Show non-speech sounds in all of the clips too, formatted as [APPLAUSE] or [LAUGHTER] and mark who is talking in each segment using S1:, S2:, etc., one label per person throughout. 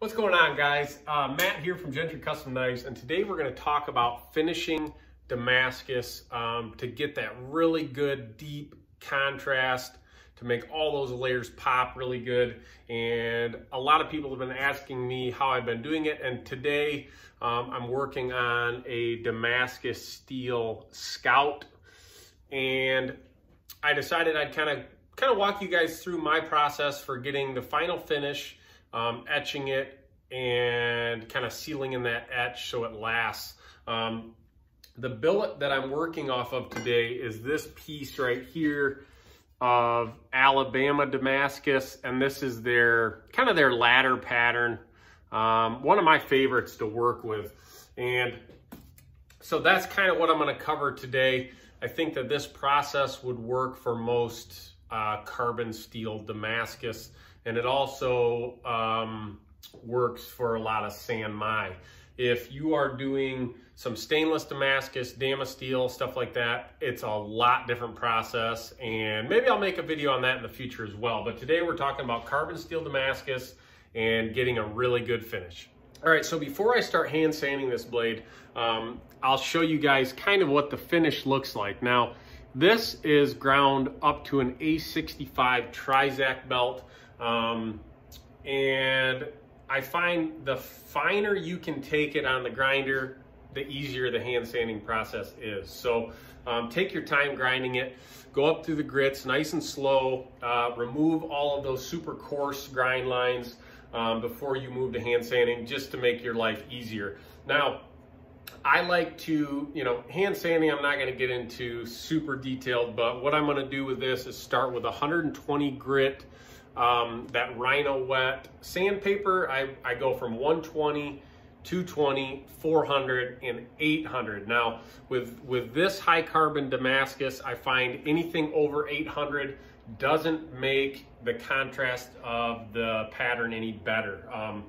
S1: What's going on guys? Uh, Matt here from Gentry Custom Knives and today we're going to talk about finishing Damascus um, to get that really good deep contrast to make all those layers pop really good and a lot of people have been asking me how I've been doing it and today um, I'm working on a Damascus steel Scout and I decided I'd kind of kind of walk you guys through my process for getting the final finish um, etching it and kind of sealing in that etch so it lasts. Um, the billet that I'm working off of today is this piece right here of Alabama Damascus, and this is their kind of their ladder pattern. Um, one of my favorites to work with. And so that's kind of what I'm gonna cover today. I think that this process would work for most uh, carbon steel Damascus. And it also um, works for a lot of San Mai. If you are doing some stainless Damascus, Damasteel, stuff like that, it's a lot different process. And maybe I'll make a video on that in the future as well. But today we're talking about carbon steel Damascus and getting a really good finish. All right, so before I start hand sanding this blade, um, I'll show you guys kind of what the finish looks like. Now, this is ground up to an A65 Trizact belt. Um, and I find the finer you can take it on the grinder, the easier the hand sanding process is. So um, take your time grinding it, go up through the grits nice and slow, uh, remove all of those super coarse grind lines um, before you move to hand sanding just to make your life easier. Now, I like to, you know, hand sanding, I'm not gonna get into super detailed, but what I'm gonna do with this is start with 120 grit, um, that Rhynowet sandpaper. I, I go from 120 220, 400, and 800. Now, with, with this high carbon Damascus, I find anything over 800 doesn't make the contrast of the pattern any better. Um,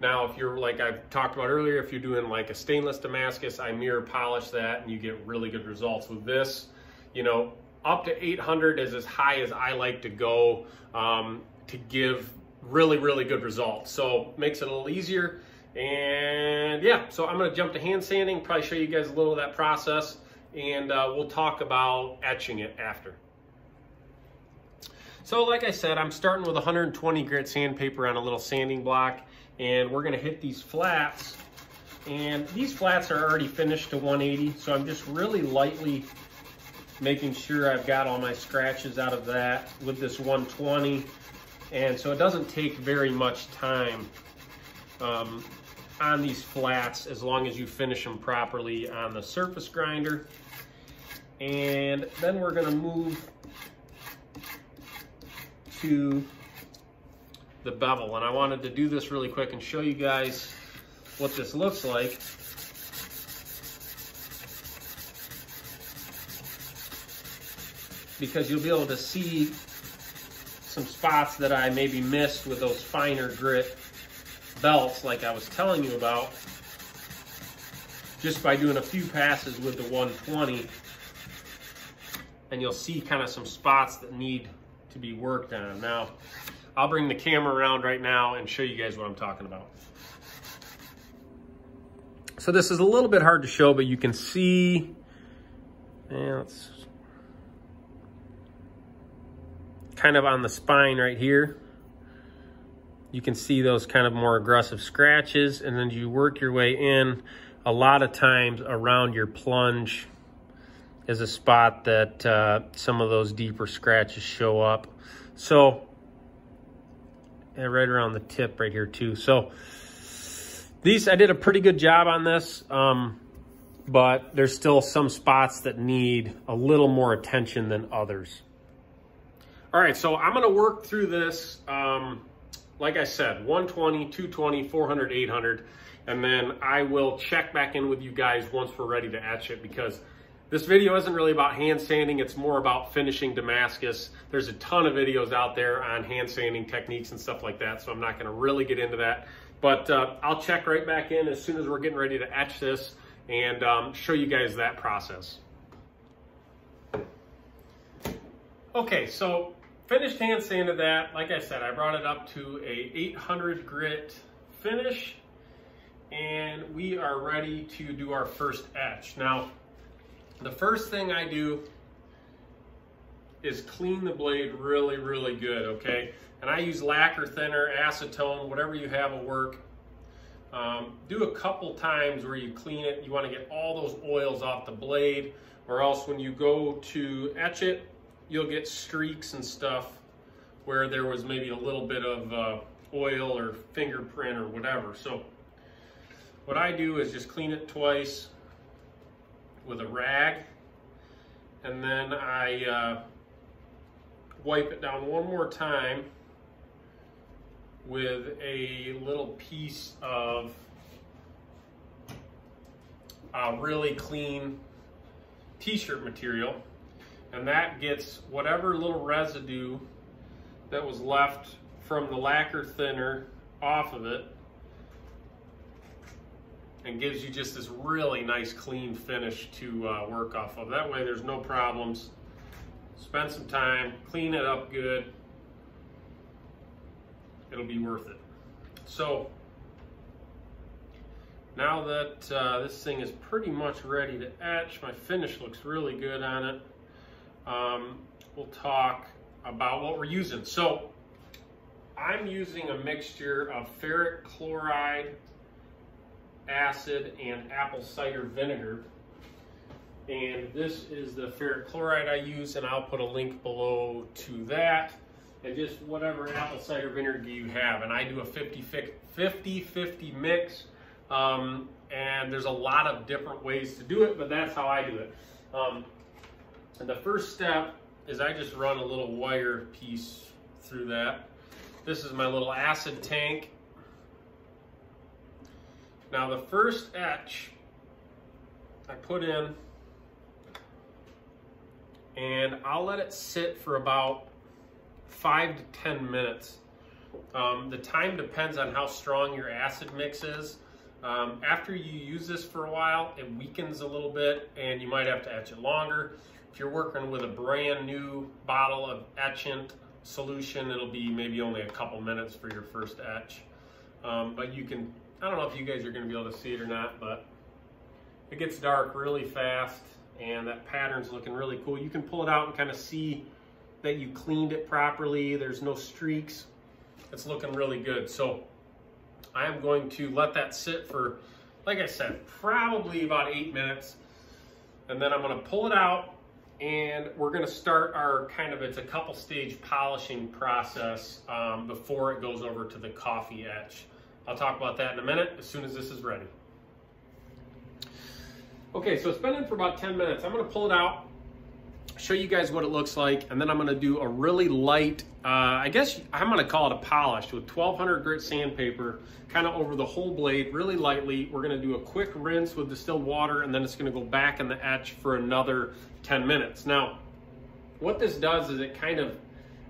S1: now, if you're like I've talked about earlier, if you're doing like a stainless Damascus, I mirror polish that and you get really good results. With this, you know, up to 800 is as high as I like to go um, to give really, really good results. So makes it a little easier. And yeah, so I'm gonna jump to hand sanding, probably show you guys a little of that process, and uh, we'll talk about etching it after. So like I said, I'm starting with 120 grit sandpaper on a little sanding block, and we're gonna hit these flats. And these flats are already finished to 180, so I'm just really lightly making sure I've got all my scratches out of that with this 120. And so it doesn't take very much time um, on these flats as long as you finish them properly on the surface grinder. And then we're gonna move to the bevel. And I wanted to do this really quick and show you guys what this looks like. Because you'll be able to see some spots that I maybe missed with those finer grit belts like I was telling you about just by doing a few passes with the 120 and you'll see kind of some spots that need to be worked on. Now, I'll bring the camera around right now and show you guys what I'm talking about. So this is a little bit hard to show, but you can see, yeah, let's kind of on the spine right here. You can see those kind of more aggressive scratches and then you work your way in a lot of times around your plunge is a spot that uh, some of those deeper scratches show up. So, and right around the tip right here too. So, these, I did a pretty good job on this, um, but there's still some spots that need a little more attention than others. All right, so I'm gonna work through this, um, like I said, 120, 220, 400, 800, and then I will check back in with you guys once we're ready to etch it because this video isn't really about hand sanding, it's more about finishing Damascus. There's a ton of videos out there on hand sanding techniques and stuff like that, so I'm not gonna really get into that. But uh, I'll check right back in as soon as we're getting ready to etch this and um, show you guys that process. Okay, so finished hand sanded that. Like I said, I brought it up to a 800 grit finish and we are ready to do our first etch. Now, the first thing I do is clean the blade really, really good, okay? And I use lacquer thinner, acetone, whatever you have will work. Um, do a couple times where you clean it. You want to get all those oils off the blade or else when you go to etch it, you'll get streaks and stuff where there was maybe a little bit of uh, oil or fingerprint or whatever. So what I do is just clean it twice with a rag and then I uh, wipe it down one more time with a little piece of uh, really clean t-shirt material and that gets whatever little residue that was left from the lacquer thinner off of it and gives you just this really nice clean finish to uh, work off of. That way there's no problems. Spend some time, clean it up good. It'll be worth it. So now that uh, this thing is pretty much ready to etch, my finish looks really good on it. Um, we'll talk about what we're using. So I'm using a mixture of ferric chloride, acid and apple cider vinegar. And this is the ferric chloride I use, and I'll put a link below to that. And just whatever apple cider vinegar you have. And I do a 50-50 mix. Um, and there's a lot of different ways to do it, but that's how I do it. Um, and the first step is I just run a little wire piece through that. This is my little acid tank now the first etch I put in and I'll let it sit for about five to 10 minutes. Um, the time depends on how strong your acid mix is. Um, after you use this for a while, it weakens a little bit and you might have to etch it longer. If you're working with a brand new bottle of etchant solution, it'll be maybe only a couple minutes for your first etch. Um, but you can I don't know if you guys are going to be able to see it or not, but it gets dark really fast and that pattern's looking really cool. You can pull it out and kind of see that you cleaned it properly. There's no streaks. It's looking really good. So I am going to let that sit for, like I said, probably about eight minutes. And then I'm going to pull it out and we're going to start our kind of, it's a couple stage polishing process um, before it goes over to the coffee etch. I'll talk about that in a minute as soon as this is ready. Okay, so it's been in for about 10 minutes. I'm gonna pull it out, show you guys what it looks like, and then I'm gonna do a really light, uh, I guess I'm gonna call it a polish with 1200 grit sandpaper, kind of over the whole blade, really lightly. We're gonna do a quick rinse with distilled water, and then it's gonna go back in the etch for another 10 minutes. Now, what this does is it kind of,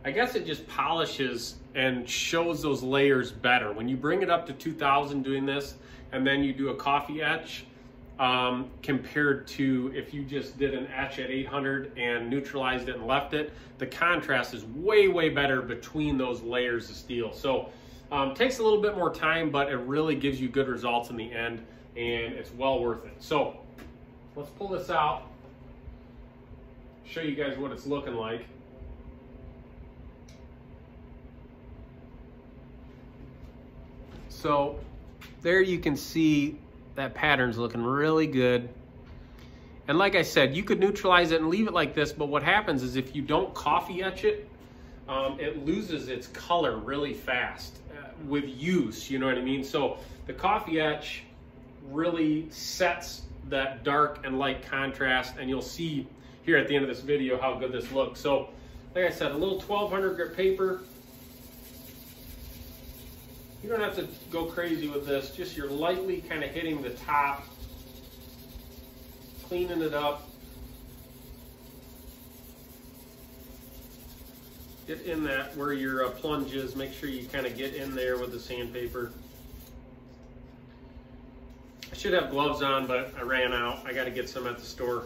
S1: I guess it just polishes and shows those layers better. When you bring it up to 2000 doing this, and then you do a coffee etch, um, compared to if you just did an etch at 800 and neutralized it and left it, the contrast is way, way better between those layers of steel. So um, takes a little bit more time, but it really gives you good results in the end, and it's well worth it. So let's pull this out, show you guys what it's looking like. So there you can see that pattern's looking really good. And like I said, you could neutralize it and leave it like this, but what happens is if you don't coffee etch it, um, it loses its color really fast uh, with use, you know what I mean? So the coffee etch really sets that dark and light contrast, and you'll see here at the end of this video how good this looks. So like I said, a little 1200 grit paper, you don't have to go crazy with this, just you're lightly kind of hitting the top, cleaning it up. Get in that where your uh, plunge is, make sure you kind of get in there with the sandpaper. I should have gloves on, but I ran out. I got to get some at the store.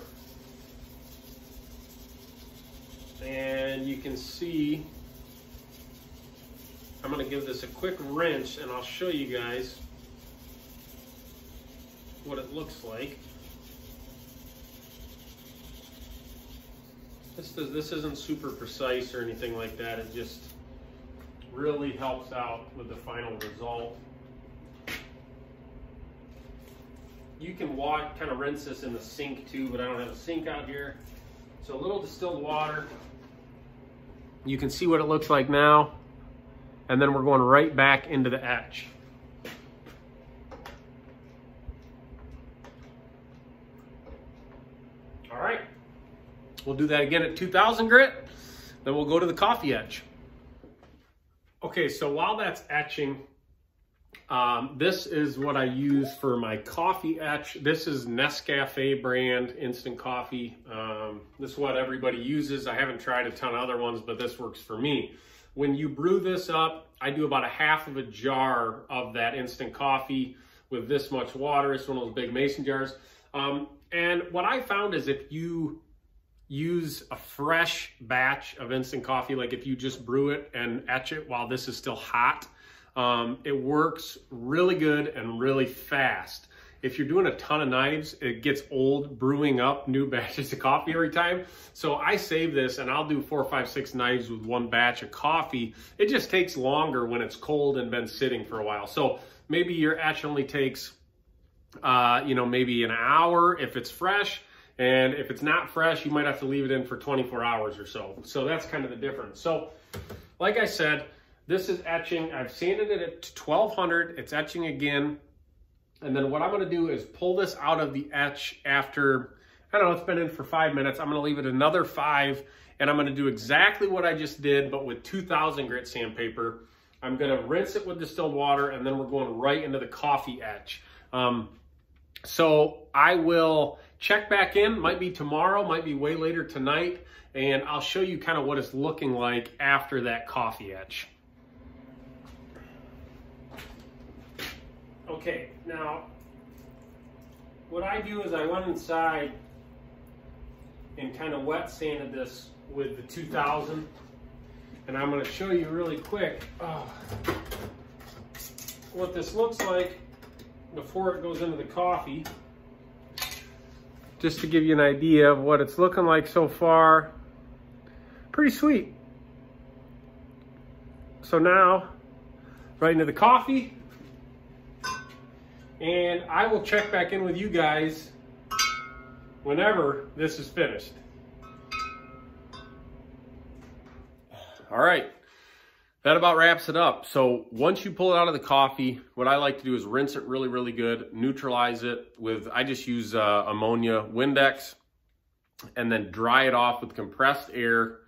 S1: And you can see I'm gonna give this a quick rinse and I'll show you guys what it looks like. This, does, this isn't super precise or anything like that. It just really helps out with the final result. You can wash, kind of rinse this in the sink too, but I don't have a sink out here. So a little distilled water. You can see what it looks like now. And then we're going right back into the etch. All right. We'll do that again at 2000 grit. Then we'll go to the coffee etch. Okay, so while that's etching, um, this is what I use for my coffee etch. This is Nescafe brand instant coffee. Um, this is what everybody uses. I haven't tried a ton of other ones, but this works for me. When you brew this up, I do about a half of a jar of that instant coffee with this much water. It's one of those big mason jars. Um, and what I found is if you use a fresh batch of instant coffee, like if you just brew it and etch it while this is still hot, um, it works really good and really fast. If you're doing a ton of knives, it gets old brewing up new [LAUGHS] batches of coffee every time. So I save this and I'll do four, five, six knives with one batch of coffee. It just takes longer when it's cold and been sitting for a while. So maybe your etch only takes uh, you know, maybe an hour if it's fresh. And if it's not fresh, you might have to leave it in for 24 hours or so. So that's kind of the difference. So like I said, this is etching. I've sanded it at 1200. It's etching again. And then what I'm gonna do is pull this out of the etch after, I don't know, it's been in for five minutes. I'm gonna leave it another five and I'm gonna do exactly what I just did, but with 2000 grit sandpaper. I'm gonna rinse it with distilled water and then we're going right into the coffee etch. Um, so I will check back in, might be tomorrow, might be way later tonight, and I'll show you kind of what it's looking like after that coffee etch. Okay, now what I do is I went inside and kind of wet sanded this with the 2000 and I'm going to show you really quick uh, what this looks like before it goes into the coffee. Just to give you an idea of what it's looking like so far. Pretty sweet. So now, right into the coffee. And I will check back in with you guys whenever this is finished. All right, that about wraps it up. So once you pull it out of the coffee, what I like to do is rinse it really, really good, neutralize it with, I just use uh, ammonia Windex, and then dry it off with compressed air,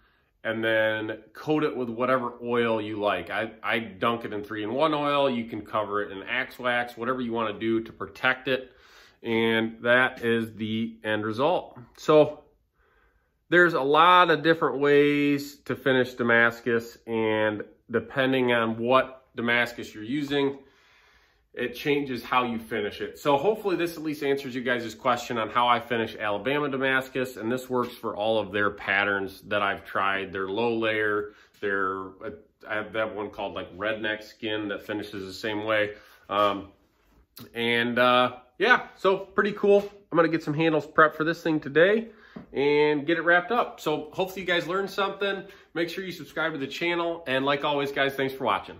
S1: and then coat it with whatever oil you like. I, I dunk it in 3-in-1 oil. You can cover it in Axe Wax, whatever you want to do to protect it. And that is the end result. So there's a lot of different ways to finish Damascus and depending on what Damascus you're using, it changes how you finish it. So hopefully this at least answers you guys' question on how I finish Alabama Damascus, and this works for all of their patterns that I've tried. They're low layer, they're, I have that one called like redneck skin that finishes the same way. Um, and uh, yeah, so pretty cool. I'm gonna get some handles prepped for this thing today and get it wrapped up. So hopefully you guys learned something. Make sure you subscribe to the channel. And like always, guys, thanks for watching.